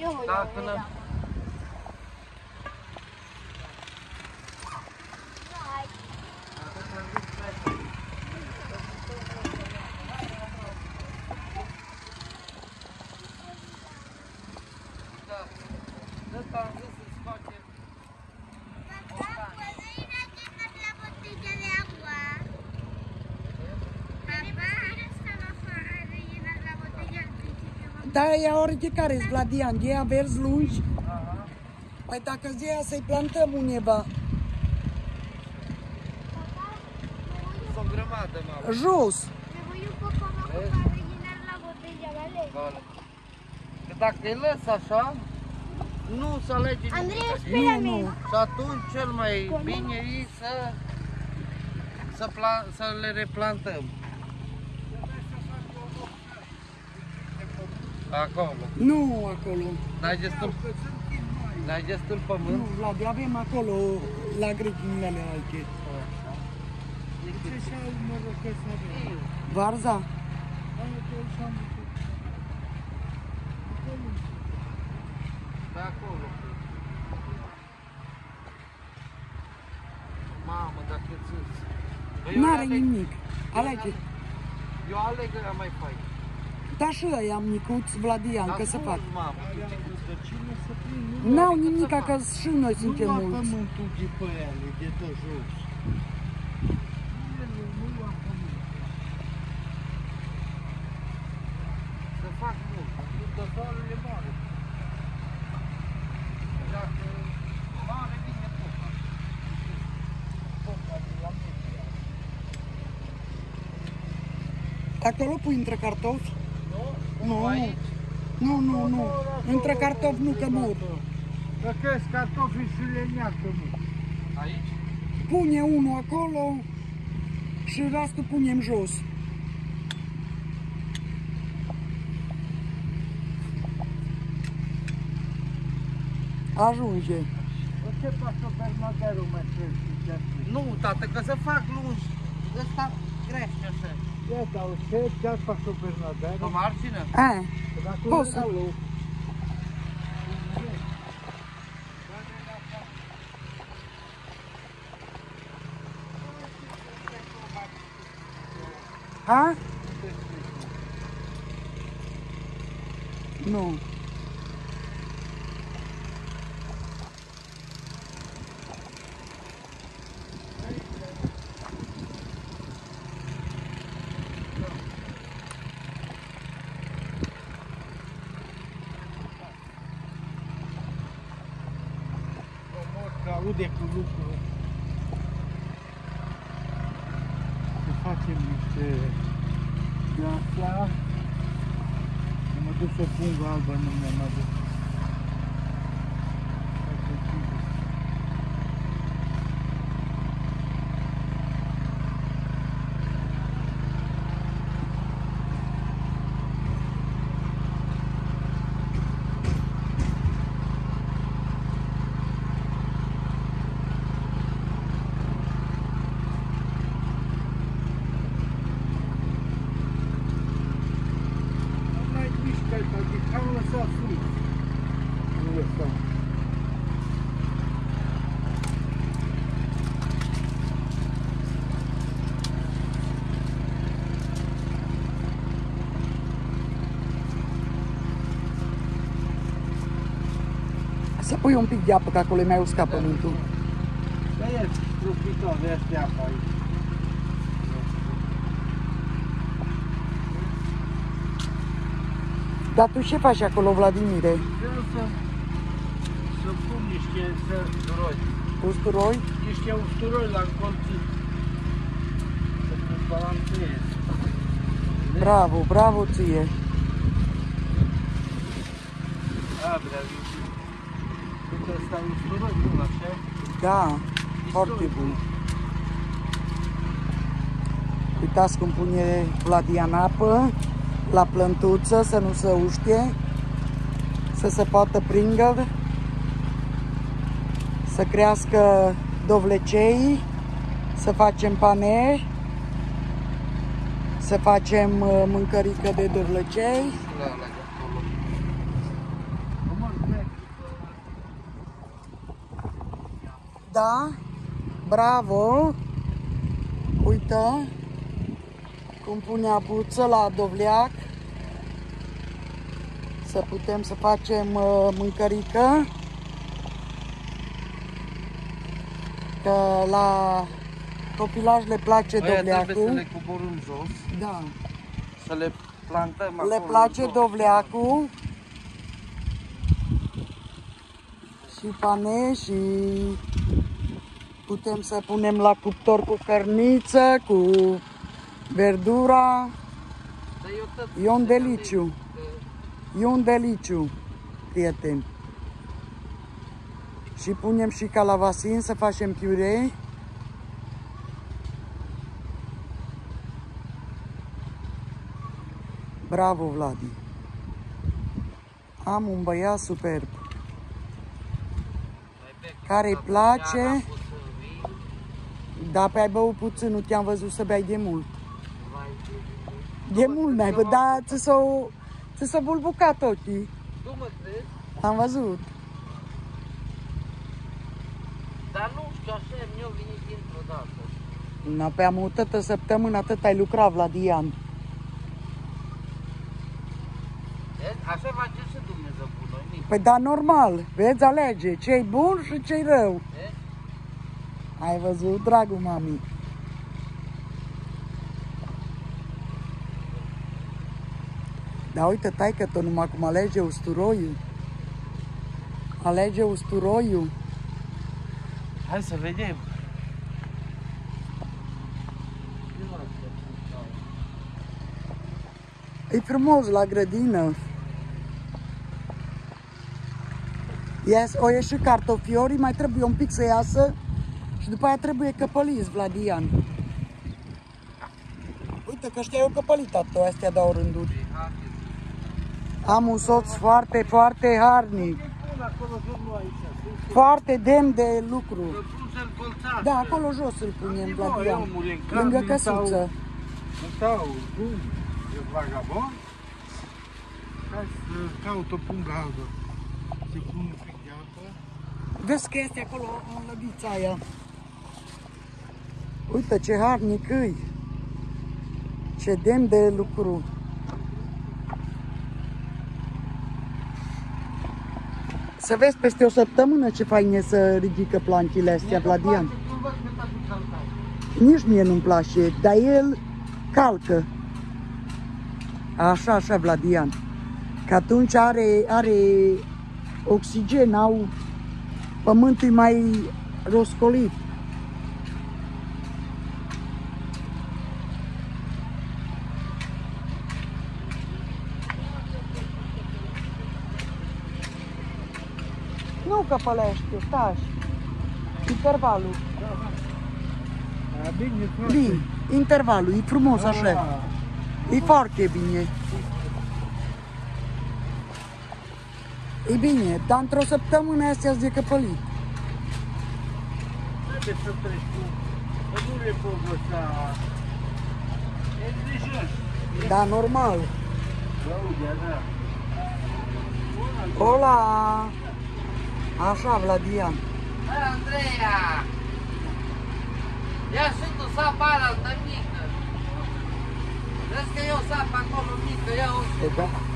Eu, Dacă eu, n-am- da. Da. Ăsta am zis să scoatem. Papá, ¿puedo ir a llenar la botella de agua? Papá, estaba a rellenar la botella al principio. Da, ea orice care e Vladian, de ea verzi lungi. Aha. Păi dacă zi ea să-i plantăm undeva, Sunt o grămadă, mamă. jos. Me voy un poco abajo ¿Ves? para rellenar la botella, ¿vale? Vale. Că dacă îi lăs așa, nu se alege Andrei, nimic. espérame. Nu, nu. Și atunci cel mai bine e să, să, pla- să le replantăm. Acolo. Nu acolo. N-ai destul, n-ai destul Nu, pământ? Vlad, avem acolo la grădinile alte. Varza? Pe acolo. Mamă, dacă ți Păi eu N-are aleg- nimic. Alege. Eu aleg ăia mai fain. Da și ăia am micuț, Vladian, Dar că să nu, fac. Mamă, N-au adică nimic, să fac. că și noi suntem nu lua mulți. pământul de pe ele, de tot jos. Ele nu lua pământ. Să fac mult. Că soarele mare. Dacă mare, vine popa. Popa de la mine. Acolo pui între cartofi? Nu, Nu. aici. Nu, nu, nu. Între cartofi nu, că mor. Că crezi cartofii și le neacă, mă. Aici? Pune unul acolo și restul punem jos. Ajunge. Bă, ce faci o bernaderul, mă, ce ce Nu, tată, că să fac lungi. Ăsta crește așa. Ia, dar ce ce faci o Pe bernaderul? margine? A, Dacă Poți să- nu loc. a? Nu. Omor, că aude cu lucrul. Să facem niște de astea. Am adus o pungă albă, nu mi-am adus. Facem pungă. Nu mai mișcă, adică am lăsat sus. Nu lăsam. Să pui un pic de apă, că acolo e mai uscat pământul. Dar e profitor de astea apa aici. Dar tu ce faci acolo, Vladimire? Vreau să, să pun niște să, Duroi. Usturoi? niște usturoi la încolțit. Să mă balancez. Bravo, bravo ție. A, vreau Uite, ăsta e usturoi, nu așa? Da, foarte bun. Uitați cum pune Vladian apă la plântuță să nu se uște, să se poată prindă, să crească dovlecei, să facem pane, să facem uh, mâncărică de dovlecei. La, la, acolo. Vlada, bravo! Uite cum pune abuță la dovleac să putem să facem uh, mâncărică. Că la copilaj le place Aia trebuie să dovleacul. le coborâm jos, Da. să le plantăm Le acolo place jos. dovleacul și pane și putem să punem la cuptor cu cărniță, cu verdura. Dar eu tot E un să le deliciu. zic că E un deliciu, prieteni. Și punem și calavasin să facem piure. Bravo, Vladi! Am un băiat superb, mai vechi, care îi dar place, chiar a pus în vin, dar pe ai băut puțin, nu te-am văzut să bei de mult. vai De mult n-ai băut, dar ți s-au ți s-au bulbucat ochii. Tu mă crezi? Am văzut. Dar nu știu, așa mi-a venit dintr-o dată. Na, pe am o tătă săptămână atât ai lucrat, Vladian. Vezi? Așa face și Dumnezeu cu noi, nici. Păi da, normal, vezi, alege ce-i bun și ce-i rău. Vezi? Ai văzut, dragul mami? Da, uite, tai că tot numai cum alege usturoiul. Alege usturoiul. Hai să vedem. E frumos la grădină. Ies, o ieși cartofiorii, mai trebuie un pic să iasă și după aia trebuie căpăliți, Vladian. Uite că știai eu căpălit tot astea două rânduri. Am un soț foarte, foarte harnic. Foarte demn de lucru. Să pun să-l colțați. Da, acolo jos îl punem, Voi, Vladian. omule, în cap, Lângă din căsuță. Nu stau, cum? E vagabond? Hai să caut o pungă albă. Să pun un pic de apă. Vezi că este acolo în lădița aia. Uite ce harnic îi. Ce demn de lucru. Să vezi peste o săptămână ce faine să ridică plantile astea, Vladian. Nici mie nu-mi place, dar el calcă. Așa, așa, Vladian. Că atunci are, are oxigen, au pământul e mai roscolit. Nu căpălește, stai. Intervalul. Bine. Bine, intervalul, e frumos așa. Ah, E foarte bine. E bine, dar într-o săptămână astea de căpălit. Trebuie să treci cu... Că nu le pot găsa... E grijos. Da, normal. Claudia, da. Hola! Așa, Vladian. Hai, Andreea! Ia și tu sapa aia altă mică. Vezi că eu sap acolo mică, ia o E da.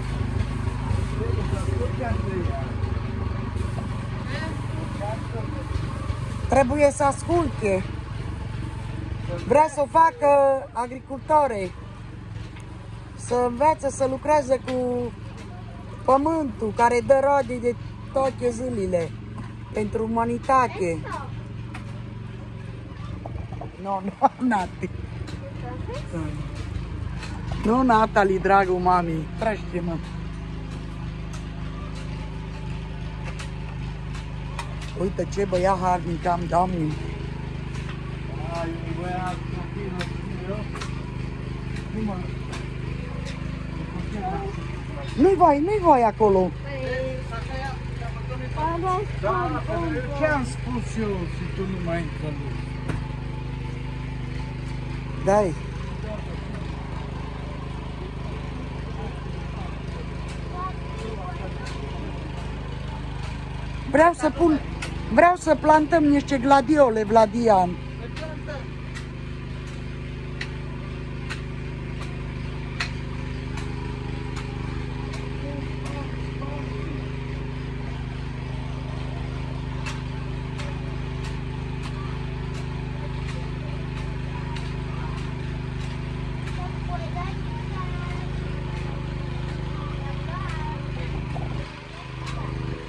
Trebuie să asculte. Vrea să o facă agricultore. Să învețe să lucreze cu pământul care dă roade de toate zilele pentru umanitate. Nu, nu, Nati. Nu, Natalie, dragul mami. Trece-mă. Uite ce băiat harnic am, doamne. Ai un băiat copil, știu eu. Nu mă... Nu-i voi, nu-i voi acolo. Da, ce am spus eu și tu nu mai înțelegi? Dai. Vreau să pun, Vreau să plantăm niște gladiole, Vladian. Păi plantăm.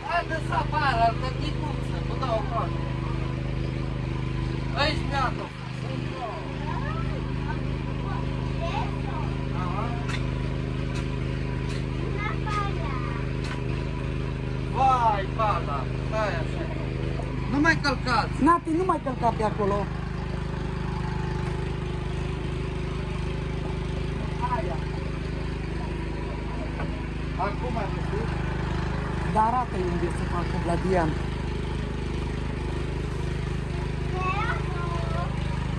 Haideți să apară, alternativuță, vă dau acolo. Aici gata. Aha. Vai, pala, stai așa. Nu mai călcați. Nati, nu mai călca pe acolo. Aia. Acum ai văzut? Dar arată unde să facă Vladian.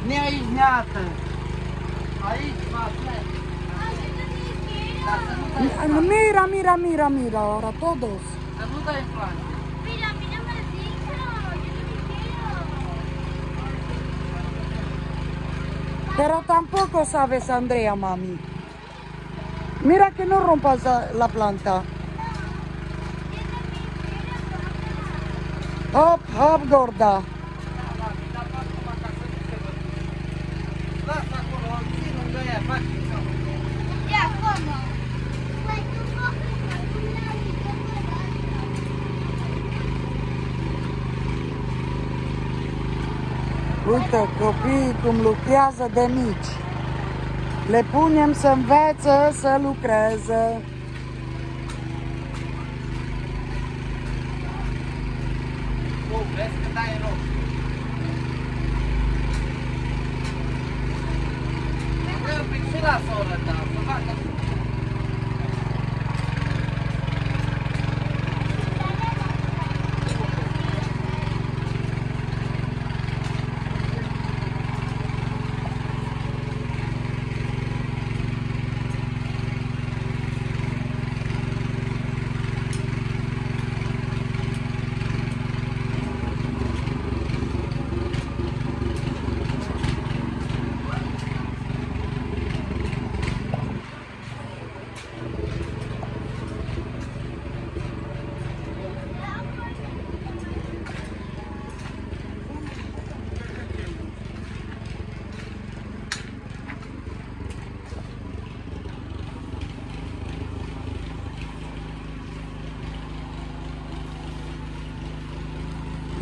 Ne aici neată. Aici va plec. Dar să nu dai, Mira, mira, mira, mira, ahora todos. să nu dai Pero tampoco sabes, Andrea, mami. Mira que no rompas la- la planta. Hop, hop, gorda. Uite, copiii cum lucrează de mici. Le punem să învețe să lucreze. Tu, vezi că dai rog. Trebuie un pic și lasă o rătă, să facă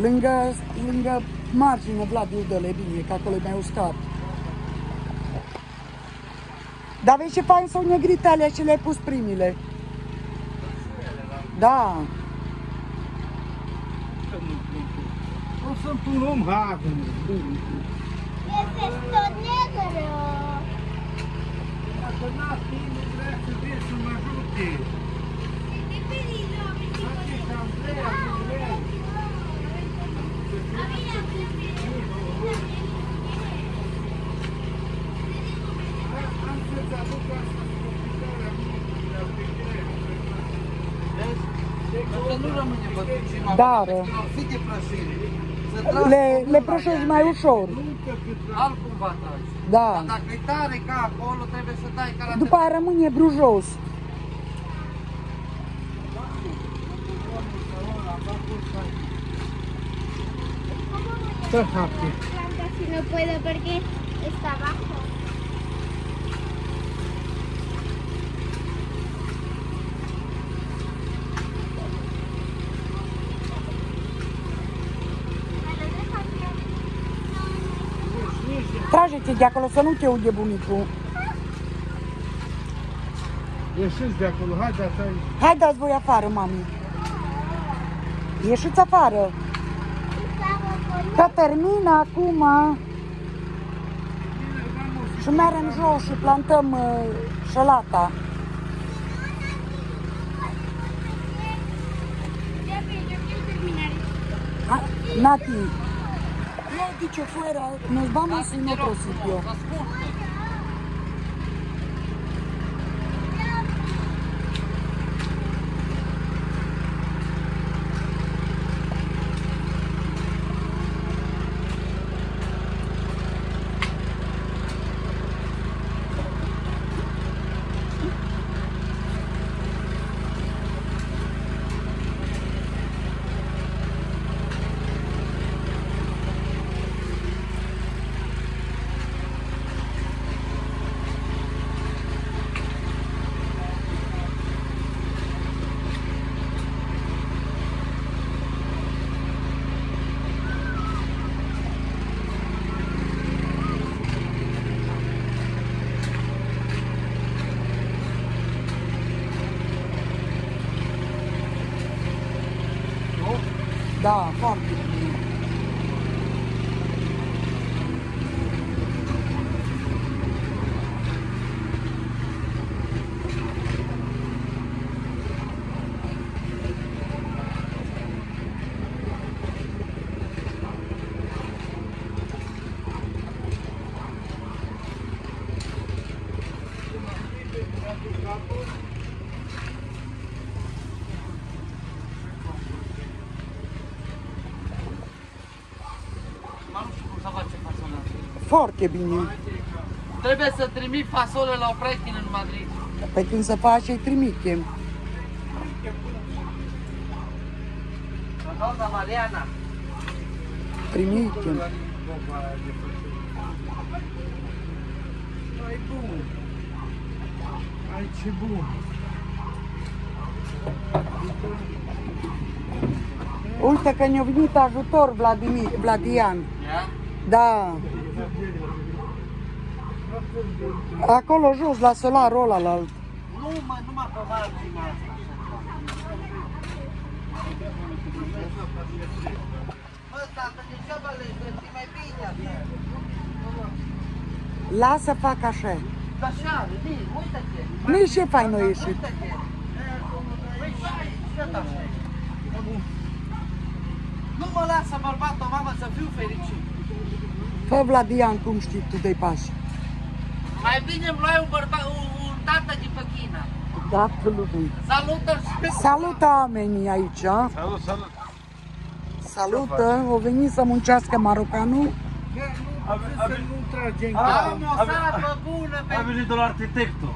Lângă, lângă margine, Vlad, dă-le bine, că acolo e mai uscat. Dar vezi ce fain sunt negrite alea și le-ai pus primile. Da. Eu sunt un om hagun. Ese es todo negro. Dacă n-ați nu vrea să vezi să mă ajute. Qué pedido, mi chico. Face și Andreea, nu vrea. Ah, mira, mira, mira. Am să-ți aduc asta scompitarea mea pe greu. Vezi? Că nu rămâne bătucima. Dar, Fi de plășire. Să tragi Le, cu le mâna prășești la mai ea. ușor. Încă cât Altcumva tragi. Da. Dar dacă e tare ca acolo, trebuie să dai ca la După aia rămâne brujos. Stă happy. Planta si no puedo porque está abajo. Trage-te de acolo să nu te ude bunicul. Ieșiți de acolo, haideți aici. Hai dați voi afară, mami. Ieșiți afară. Că termină acum și mergem jos și plantăm uh, șelata. Ya, pero yo quiero terminar esto. Ha- Nati, le he dicho fuera, nos vamos en otro sitio. Ascultă. Da, foarte bine. Mă, nu știu cum să face fasole. Foarte bine. Trebuie să trimit fasole la o prietenă în Madrid. Pe când se face, îi trimitem. La doamna Mariana. Trimitem. Ai bun. Ai ce bun. Uite că ne-a venit ajutor Vladimir, Vladian. Ia? Da. Acolo jos, la solarul ăla, la alt. Nu, mă, numai pe marginea asta. Bă, tată, degeaba le găsi mai bine așa. Lasă fac așa. Așa, veni, uite-te. Nici ce fain a ieșit. Uite-te. Păi și tot așa e. Nu mă lasă bărbatul, mamă, să fiu fericit. Fă Vladian cum știi tu de pași. Mai bine îmi luai un bărbat, un, un tată de pe China. Da, lumii. Salută și Salută oamenii aici. a? Salut, salut. Salută, au venit să muncească marocanul. A, a, să nu trage în Am o sapă bună pe... a venit de la arhitectul.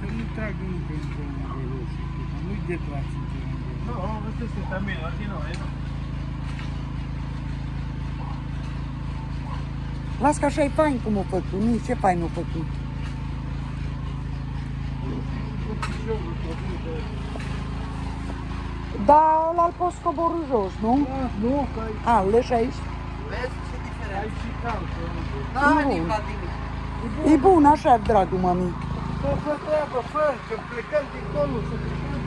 Să nu tragă încă în drumul roșu, nu-i deplați în drumul roșu. No, questo è también, aquí no, eh. Las că așa e fain cum o făcut, nici ce fain o făcut. Da, ăla-l poți coborâ jos, nu? Ah, nu, că ai, A, îl leși aici. Vezi ce diferență? ai și calcă. Da, Nu. veni, Vladimir. E bun, așa, dragul mami. Fă, fă treabă, fă, că plecăm dincolo, să plecăm.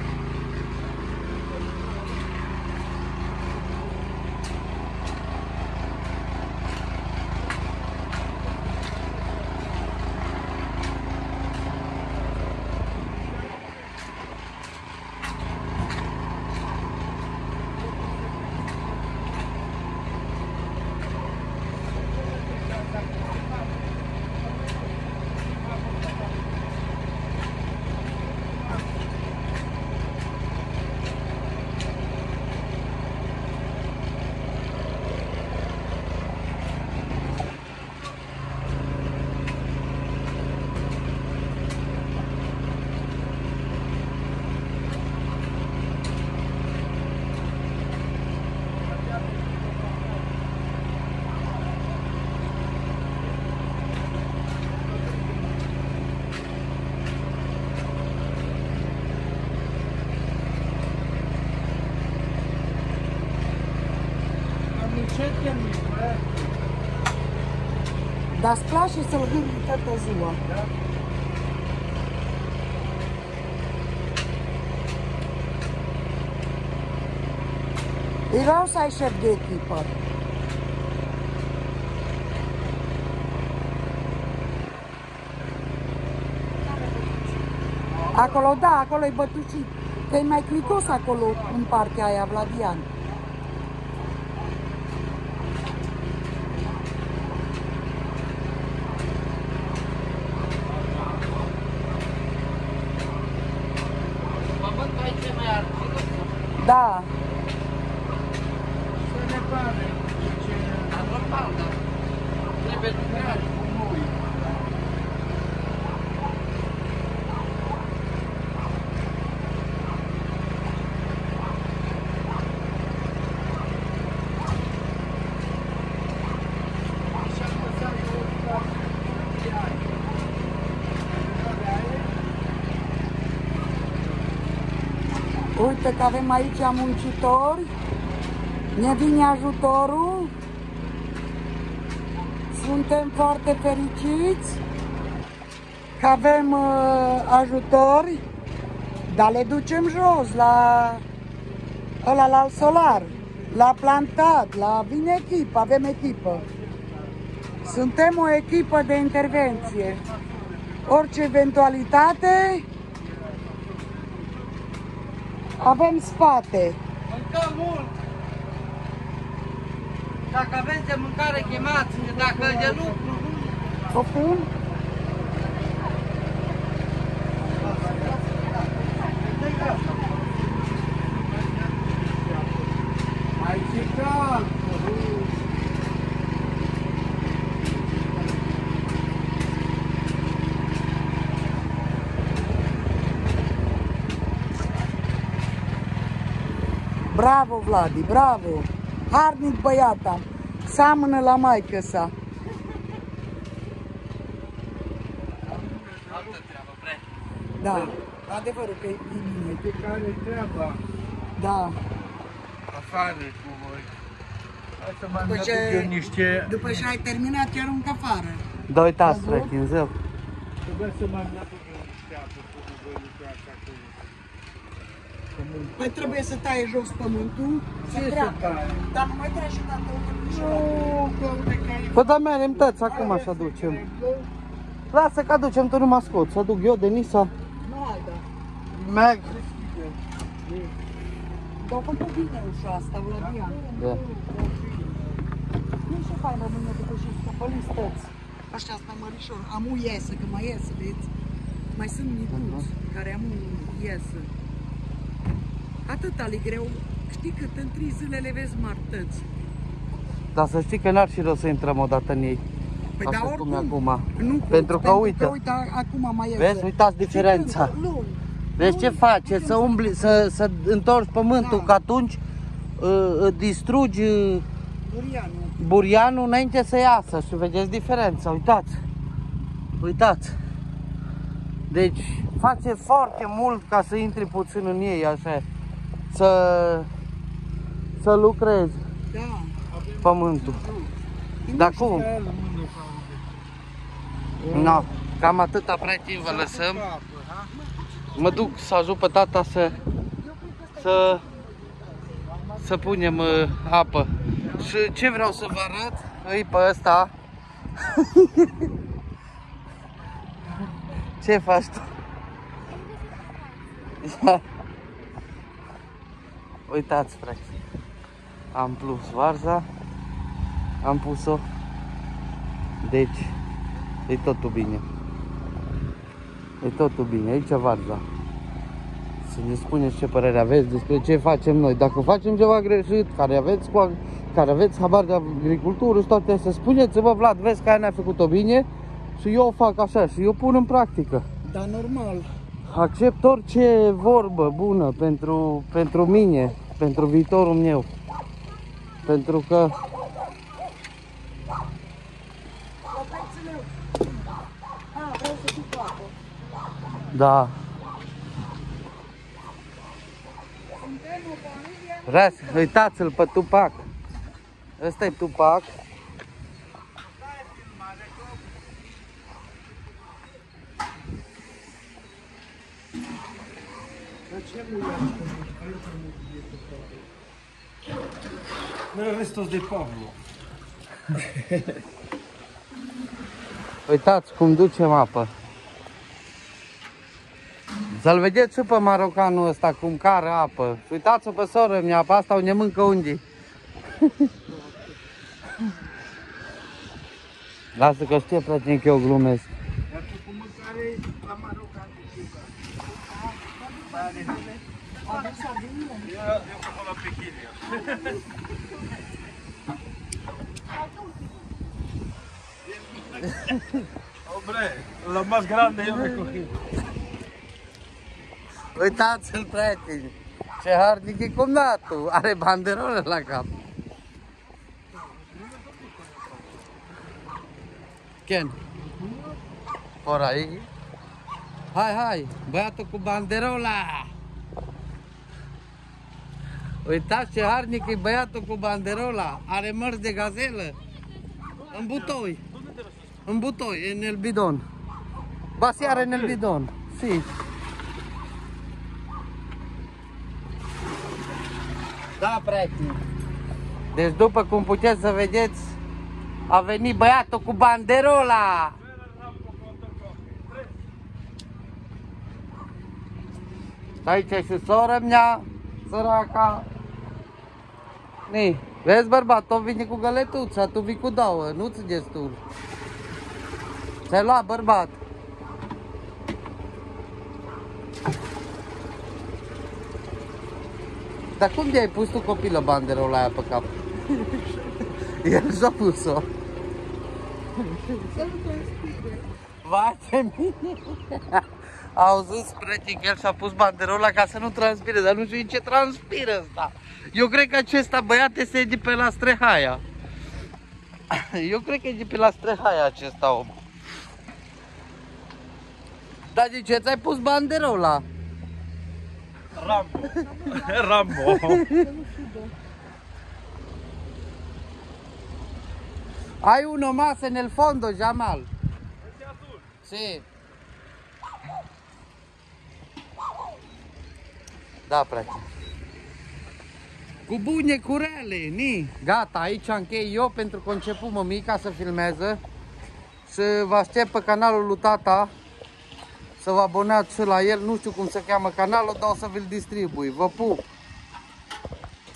Am încet că mi Dar îți place să-l gândi toată ziua. E rău să ai șef de echipă. Acolo, da, acolo e bătucit. Că e mai clicos acolo, în partea aia, Vladian. Pământul aici e mai argilos. Da, Se repare ce Dar normal, da. Trebuie lucrat. Uite că avem aici muncitori. Ne vine ajutorul. Suntem foarte fericiți că avem uh, ajutori, dar le ducem jos la ăla la solar, la plantat, la vine echipă, avem echipă. Suntem o echipă de intervenție. Orice eventualitate, avem spate. Mâncăm mult! Dacă aveți de mâncare, chemați Dacă de lucru, nu. Poftim? Aici e cald. Bravo, Vladi, bravo! Harnic băiat am. Seamănă la maică sa. Altă treabă, bre. Da, adevărul că e bine. De care treaba Da. afară cu voi. Hai să mai După aduc ce- eu niște... După ce ai terminat, te arunc afară. Da, uitați, Azi? frate, în zău. Trebuie să mai aduc eu niște apă cu voi lucrați acolo. Păi trebuie să tai jos pământul, să Ce să treacă. tai? Dar nu mai treci și dacă Nu, că uite că ai... Păi da, mea, remtați, acum să aducem. Lasă că aducem, tu nu mă scot. Să aduc eu, Denisa. Nu ai, da. Merg. Dar au făcut bine ușa asta, Vladian. Da. Nu e și faină mâine după și scăpăliți toți. Ăștia sunt mai mărișori. Amu iesă, că mai iesă, vezi? Mai sunt micuți care amu iesă. Atât ali greu. Știi cât în trei zile le vezi martăți. Dar să știi că n-ar și rău să intrăm odată în ei. Păi Așa dar cum e oricum, acum. Nu, Pentru că uite. uite, acum mai iese. Vezi? Uitați Și diferența. când? Luni. Vezi ce Luni, face? putem Să umbli, să, să întorci pământul, Da. că atunci uh, uh, distrugi uh, Burianu. burianul înainte să iasă și vedeți diferența, uitați. Uitați. Deci face foarte mult ca să intri puțin în ei, așa. Să, să lucrezi Da. pământul. Dar cum? Ia la mână ca unde. No, cam atâta prea timp vă lăsăm. Apă, ha? Mă duc să ajut pe tata să să să punem uh, apă. Și ce vreau să vă arăt? Îi pe ăsta. ce faci tu? Ia. Uitați, frate. Am plus varza. Am pus-o. Deci, e totul bine. E totul bine, aici varza. Să ne spuneți ce părere aveți despre ce facem noi. Dacă facem ceva greșit, care aveți, cu, care aveți habar de agricultură și toate astea, spuneți-vă, Vlad, vezi că aia ne-a făcut-o bine și eu o fac așa și eu pun în practică. Dar normal. Accept orice vorbă bună pentru, pentru mine, pentru viitorul meu. Pentru că Ah, vreau să fiu cu apă. Da. Ras, uitați-l pe Tupac. Ăsta e Tupac. Noi restos de Pablo. Uitați cum ducem apă. Să-l vedeți și pe marocanul ăsta cum care apă. Și Uitați-o pe soră mea, pe asta unde mâncă ungii. Lasă că știe prieten că eu glumesc. Dar tu cu mâncare la marocan de ceva. Eu, eu cu la pechinia. Hombre, lo más grande yo me cogí. Uitați-l prieteni. Ce harnic e cumnatul. Are banderole la cap. Ken. Por ahí. Hai, hai, băiatul cu banderola. Uitați ce harnic e băiatul cu banderola. Are mărți de gazelă. În butoi. În butoi, în el bidon. Basi are în el bidon. Si. Da, prieteni. Deci după cum puteți să vedeți, a venit băiatul cu banderola. Aici e și sora mea, săraca. Ni, vezi bărbat, tot vine cu găletuța, tu vii cu două, nu-ți destul. Ți-ai luat bărbat. Dar cum de-ai pus tu copilă banderola aia pe cap? El și-a pus-o. Să nu transpire. Vai de mine! Auziți, prieteni, că el și-a pus banderola ca să nu transpire, dar nu știu ce transpiră ăsta. Eu cred că acesta băiat este de pe la Strehaia. Eu cred că e de pe la Strehaia acesta om. Dar de ce ți-ai pus banderola? Rambo. Rambo. Hai uno más en el fondo, Jamal. Sí. Da, frate. Cu bune curele, ni. Gata, aici închei eu pentru că a început mămica să filmeze. Și vă aștept pe canalul lui tata să vă abonați și la el. Nu știu cum se cheamă canalul, dar o să vi-l distribui. Vă pup!